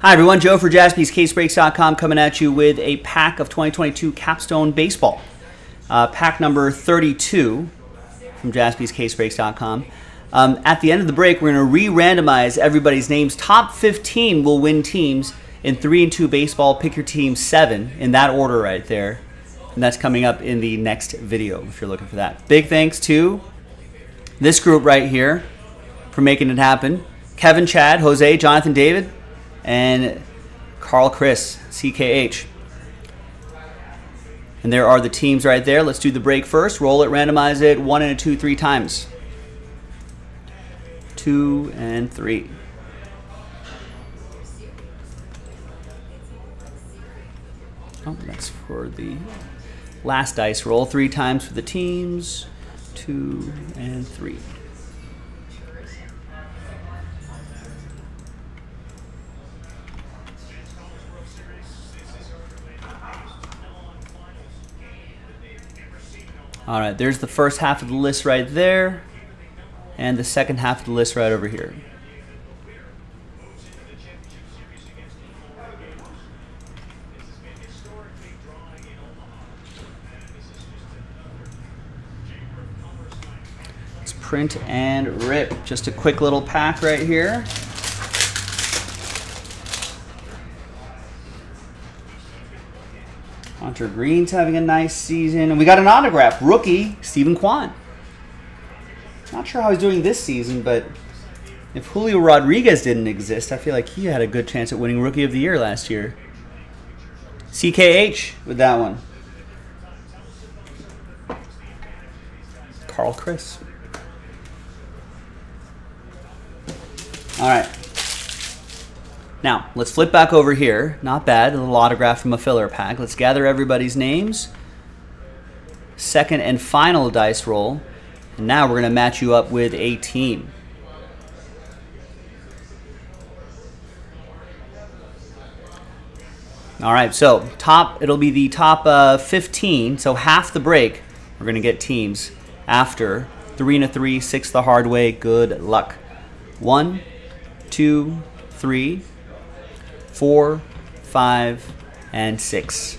Hi, everyone. Joe for jaspyscasebreaks.com coming at you with a pack of 2022 Capstone Baseball. Uh, pack number 32 from jaspyscasebreaks.com. Um, at the end of the break, we're going to re-randomize everybody's names. Top 15 will win teams in 3 and 2 baseball. Pick your team 7 in that order right there. And that's coming up in the next video if you're looking for that. Big thanks to this group right here for making it happen. Kevin, Chad, Jose, Jonathan, David, and Carl Chris, CKH. And there are the teams right there. Let's do the break first. Roll it, randomize it, one and a two, three times. Two and three. Oh, that's for the last dice roll. Three times for the teams. Two and three. All right, there's the first half of the list right there, and the second half of the list right over here. Let's print and rip. Just a quick little pack right here. Hunter Greene's having a nice season. And we got an autograph. Rookie, Steven Kwan. Not sure how he's doing this season, but if Julio Rodriguez didn't exist, I feel like he had a good chance at winning Rookie of the Year last year. CKH with that one. Carl Chris. All right. Now, let's flip back over here. Not bad, a little autograph from a filler pack. Let's gather everybody's names. Second and final dice roll. And now we're going to match you up with a team. All right, so top, it'll be the top uh, 15, so half the break, we're going to get teams after three and a three, six the hard way. Good luck. One, two, three, four, five, and six.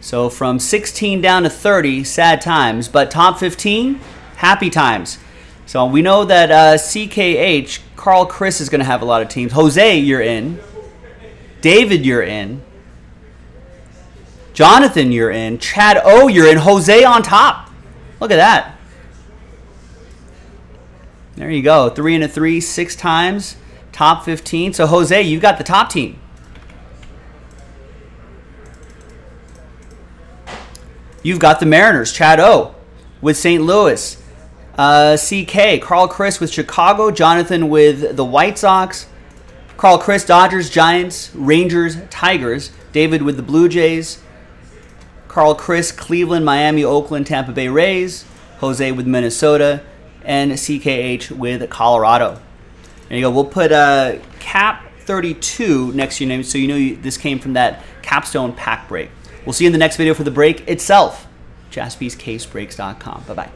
So from 16 down to 30, sad times, but top 15, happy times. So we know that uh, CKH, Carl Chris is going to have a lot of teams. Jose, you're in. David, you're in. Jonathan, you're in. Chad O, you're in. Jose on top. Look at that. There you go. Three and a three, six times top 15. So, Jose, you've got the top team. You've got the Mariners, Chad O with St. Louis, uh, CK, Carl Chris with Chicago, Jonathan with the White Sox, Carl Chris, Dodgers, Giants, Rangers, Tigers, David with the Blue Jays, Carl Chris, Cleveland, Miami, Oakland, Tampa Bay Rays, Jose with Minnesota, and CKH with Colorado. There you go. We'll put uh, cap 32 next to your name so you know you, this came from that capstone pack break. We'll see you in the next video for the break itself. JaspysCaseBreaks.com. Bye-bye.